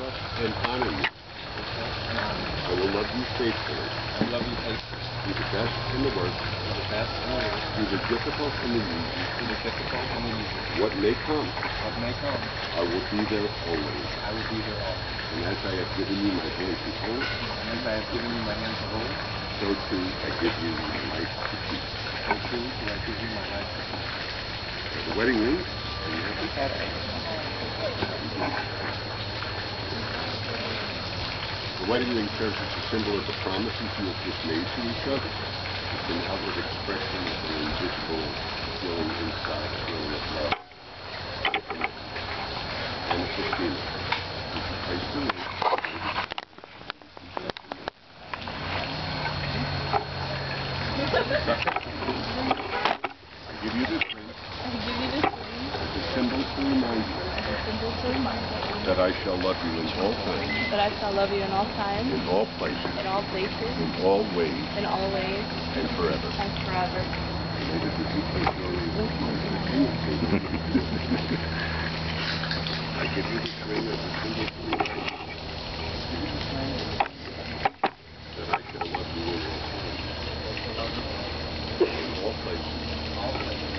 trust and honor you. I will love you faithfully. I love you faithfully. Do the best and the worst. Do the best and the worst. Do the difficult and the easy. Do the difficult and the easy. What may come, What may come, I will be there always. I will be there always. And as I have given you my hand to hold, And as I have given you my hand to hold, so too I give you my life to keep. so too do I give you my life to keep. The wedding ring, are you happy? The wedding ring serves as a symbol of the promises you have just made to each other. It's an outward expression of an invisible feeling inside, a feeling of love. And Christina, would you place the ring? I give you this ring I give you this ring as a symbol to remind you as a symbol to remind you that I shall love you in all times, that I shall love you in all times, in all places, in all places, in all ways, in all ways, and forever. and forever. Later, did you place your ring on the finger finger? I give you this ring as a symbol to remind you that I shall love you in all times, in all places, all ways,